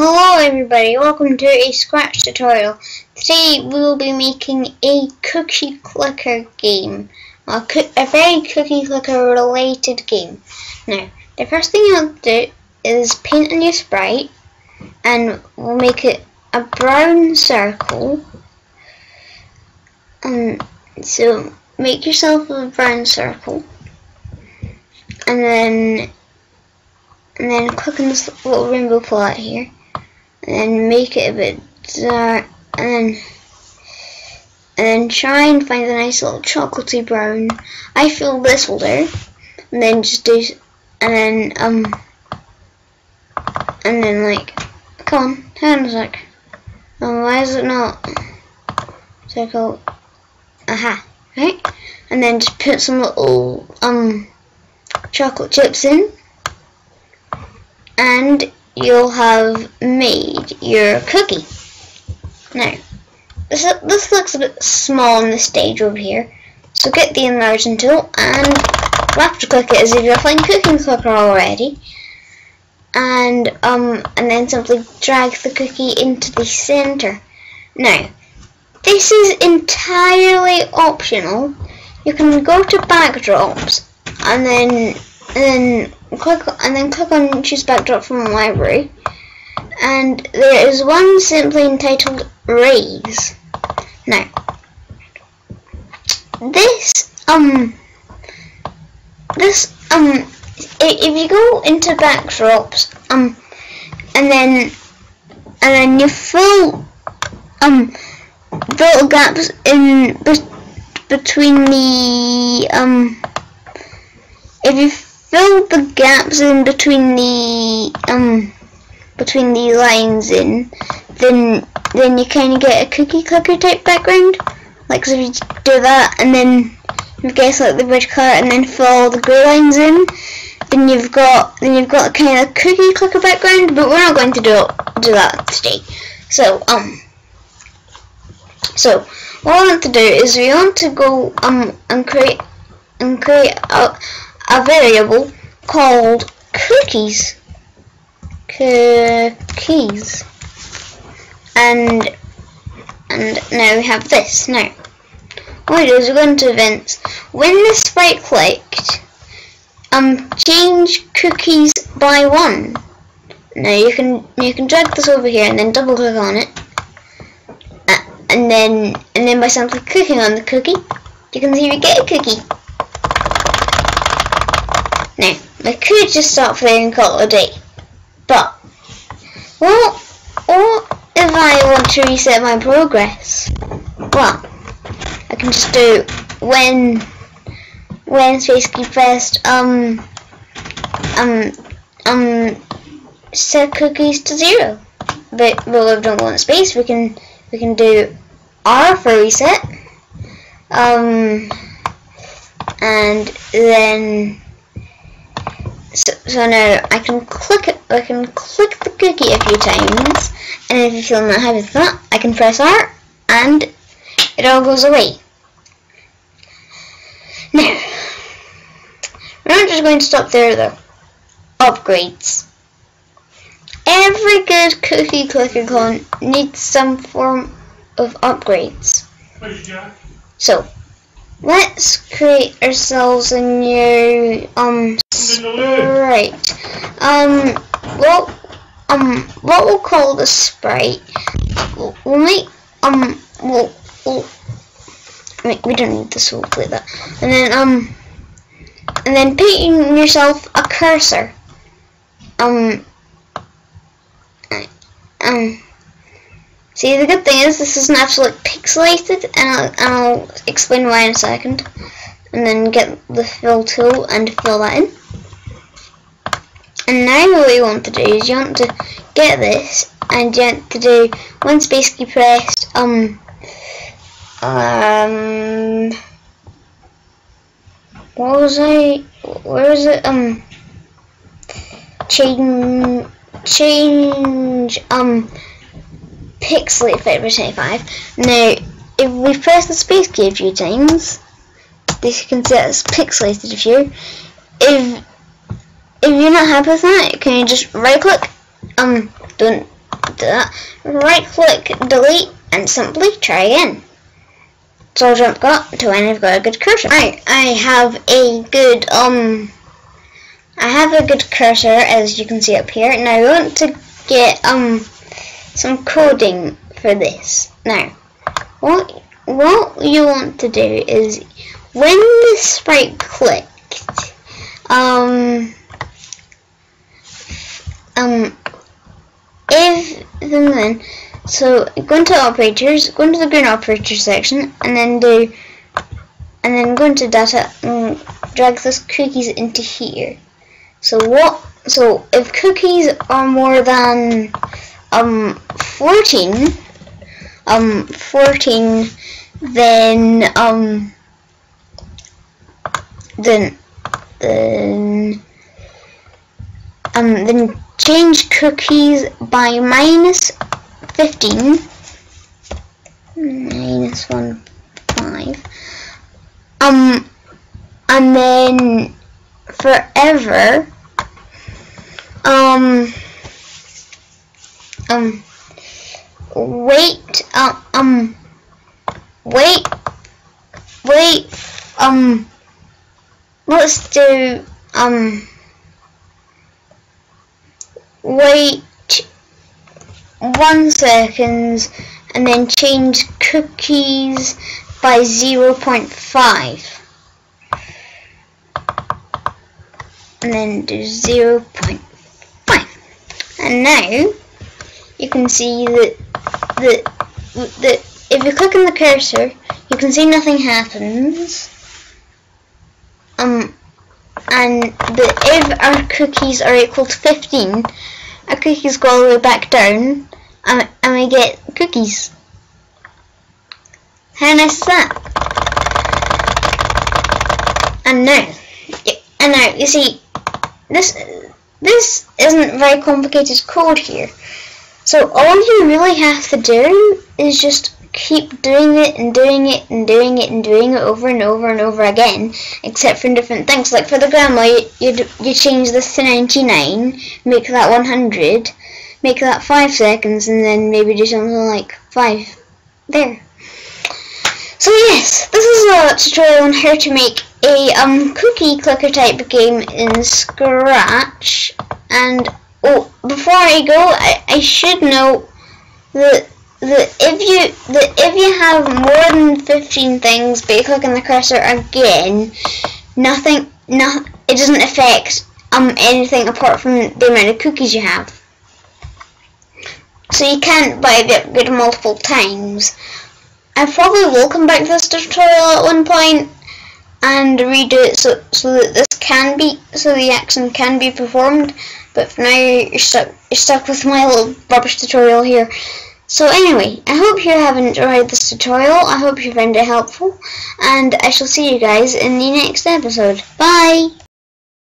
Hello everybody, welcome to a Scratch tutorial. Today we will be making a cookie clicker game. A, a very cookie clicker related game. Now, the first thing you'll do is paint a new sprite and we'll make it a brown circle. And so make yourself a brown circle and then and then click on this little rainbow plot here and then make it a bit dark and then and then try and find a nice little chocolatey brown. I feel this will do and then just do and then um and then like come on hang on a sec um, why is it not circle aha right? And then just put some little um chocolate chips in and you'll have made your cookie. Now, this, this looks a bit small on the stage over here, so get the enlarging tool and left click it as if you're playing Cookie Clicker already, and um, and then simply drag the cookie into the center. Now, this is entirely optional. You can go to backdrops and then and then click and then click on choose backdrop from library. And there is one simply entitled Rays. Now this um this um if you go into backdrops um and then and then you fill um little gaps in between the um if you fill the gaps in between the um between the lines in, then then you kind of get a cookie clicker type background. Like so if you do that and then you guess like the red color and then fill the grey lines in, then you've got then you've got a kind of cookie clicker background. But we're not going to do do that today. So um so what we want to do is we want to go um and create and create a a variable called cookies. Cookies. And and now we have this. Now what we do is we're going to events. When this sprite clicked, um change cookies by one. Now you can you can drag this over here and then double click on it. Uh, and then and then by simply clicking on the cookie, you can see we get a cookie. Now, I could just start playing call a day. But, what, what if I want to reset my progress? Well, I can just do when, when space key pressed, um, um, um, set cookies to zero. But, but we don't want space, we can, we can do R for reset. Um, and then so, so now I can click it, I can click the cookie a few times, and if you feel not happy with that, I can press R, and it all goes away. Now, we're not just going to stop there though. Upgrades. Every good cookie clicker clone needs some form of upgrades. So, let's create ourselves a new um sprite. Um, well, um, what we'll call the sprite, we'll, we'll make um, we'll, we'll wait, we don't need this. We'll that, and then um, and then paint yourself a cursor. Um, um. See, the good thing is this isn't actually pixelated, and I'll, I'll explain why in a second. And then get the fill tool and fill that in. And now what we want to do is you want to get this, and you want to do one space key pressed, um, um, what was I, where is it, um, change, change, um, pixelate for 25. Now, if we press the space key a few times, this you can see it's pixelated a few. If if you're not happy with that, can you just right click? Um, don't after that, right click, delete, and simply try again. So I'll jump got to when I've got a good cursor. Right, I have a good, um, I have a good cursor as you can see up here. Now I want to get, um, some coding for this. Now, what, what you want to do is when the sprite clicked, um, um, if then so go into operators, go into the green operators section, and then do, and then go into data and drag those cookies into here. So what? So if cookies are more than um 14, um 14, then um then then um then change cookies by minus 15 minus 1 5 um and then forever um um wait uh, um wait wait um let's do um wait one seconds and then change cookies by 0.5 and then do 0.5 and now you can see that that that if you click on the cursor you can see nothing happens. Um and that if our cookies are equal to 15 our cookies go all the way back down and, and we get cookies. How nice is that? And now and now you see this this isn't very complicated code here so all you really have to do is just keep doing it and doing it and doing it and doing it over and over and over again, except for different things. Like for the grandma, you, you, you change this to 99, make that 100, make that 5 seconds, and then maybe do something like 5 there. So yes, this is a tutorial on how to make a um, cookie clicker type game in Scratch. And oh, before I go, I, I should note that that if you that if you have more than 15 things but you click on the cursor again nothing no it doesn't affect um anything apart from the amount of cookies you have. So you can't buy the upgrade multiple times. I probably will come back to this tutorial at one point and redo it so so that this can be so the action can be performed but for now you're stuck you're stuck with my little rubbish tutorial here so anyway, I hope you have enjoyed this tutorial, I hope you found it helpful, and I shall see you guys in the next episode. Bye!